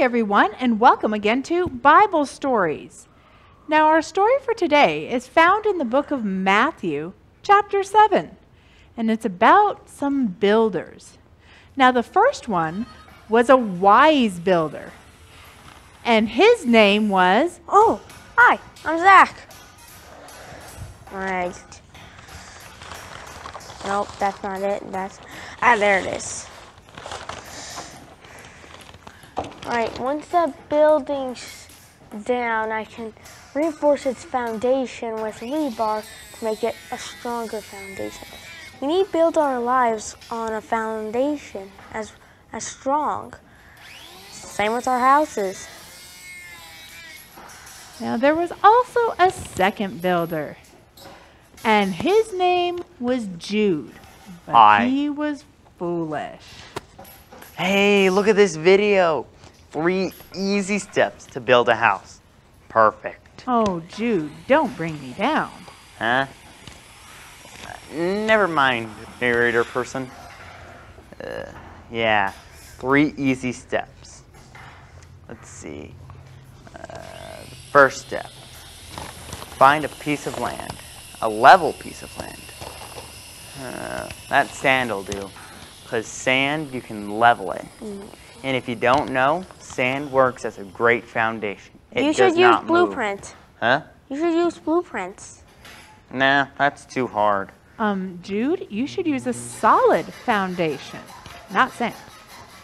Everyone, and welcome again to Bible Stories. Now, our story for today is found in the book of Matthew, chapter 7, and it's about some builders. Now, the first one was a wise builder, and his name was. Oh, hi, I'm Zach. Right. Nope, that's not it. That's. Ah, there it is. Alright, once the building's down, I can reinforce its foundation with rebar to make it a stronger foundation. We need to build our lives on a foundation as, as strong. Same with our houses. Now, there was also a second builder, and his name was Jude, but Hi. he was foolish. Hey, look at this video. Three easy steps to build a house. Perfect. Oh, Jude, don't bring me down. Huh? Uh, Never mind, narrator person. Uh, yeah, three easy steps. Let's see. Uh, first step find a piece of land, a level piece of land. Uh, that sand will do, because sand, you can level it. And if you don't know, sand works as a great foundation. It you does should use not move. Huh? You should use blueprints. Nah, that's too hard. Um, Jude, you should use a solid foundation, not sand.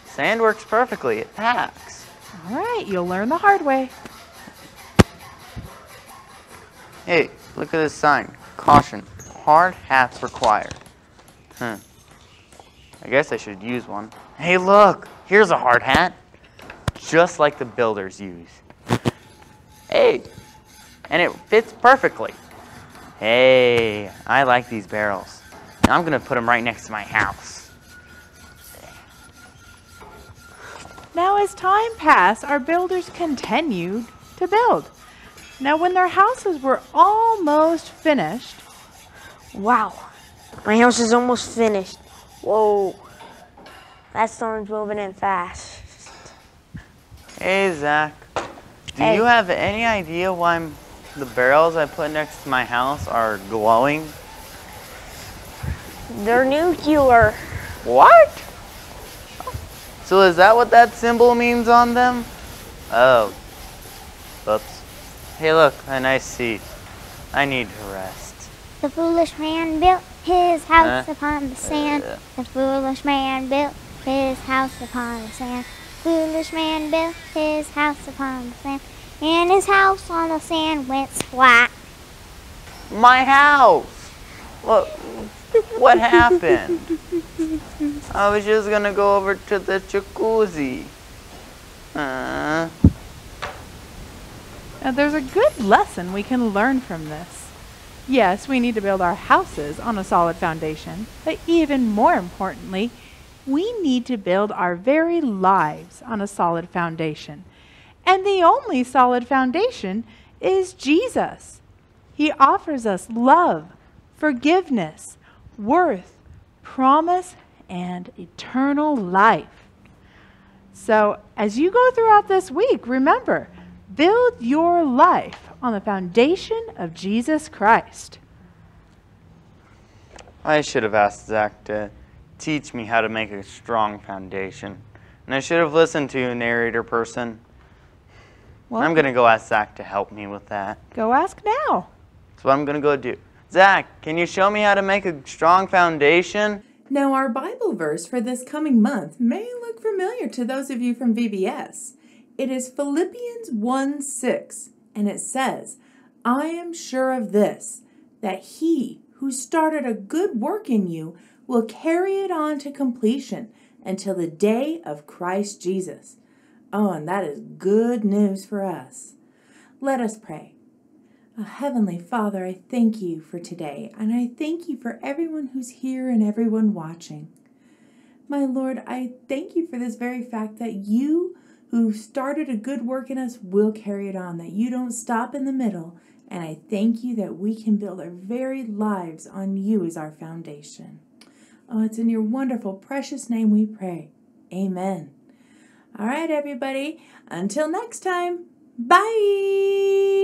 Sand works perfectly. It packs. All right, you'll learn the hard way. Hey, look at this sign. Caution. Hard hats required. Huh. I guess I should use one. Hey, look. Here's a hard hat. Just like the builders use. Hey. And it fits perfectly. Hey, I like these barrels. Now I'm going to put them right next to my house. Now, as time passed, our builders continued to build. Now, when their houses were almost finished, Wow. My house is almost finished. Whoa. That storm's moving in fast. Hey, Zach. Do Hey. you have any idea why m- the barrels I put next to my house are glowing? They're nuclear. What? So is that what that symbol means on them? Oh. Oops. Hey, look, a nice seat. I need to rest. The foolish man built his house Huh? upon the sand. Uh. The foolish man built his house upon the sand. Foolish man built his house upon the sand. And his house on the sand went splat. My house! What, what happened? I was just gonna go over to the jacuzzi. Uh, now there's a good lesson we can learn from this. Yes, we need to build our houses on a solid foundation, but even more importantly, we need to build our very lives on a solid foundation. And the only solid foundation is Jesus. He offers us love, forgiveness, worth, promise, and eternal life. So, as you go throughout this week, remember, build your life on the foundation of Jesus Christ. I should have asked Zach to teach me how to make a strong foundation. And I should have listened to you, narrator person. Well, I'm gonna go ask Zach to help me with that. go ask now. That's what I'm gonna go do. Zach, can you show me how to make a strong foundation? Now, our Bible verse for this coming month may look familiar to those of you from VBS. It is Philippians 1 6, and it says, I am sure of this, that he who started a good work in you will carry it on to completion until the day of Christ Jesus. Oh, and that is good news for us. Let us pray. Oh, Heavenly Father, I thank you for today, and I thank you for everyone who's here and everyone watching. My Lord, I thank you for this very fact that you, who started a good work in us, will carry it on, that you don't stop in the middle. And I thank you that we can build our very lives on you as our foundation. Oh, it's in your wonderful, precious name we pray. Amen. All right, everybody. Until next time, bye.